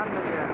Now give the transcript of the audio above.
on